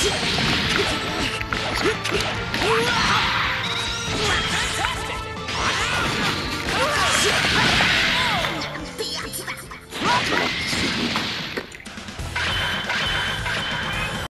Shit!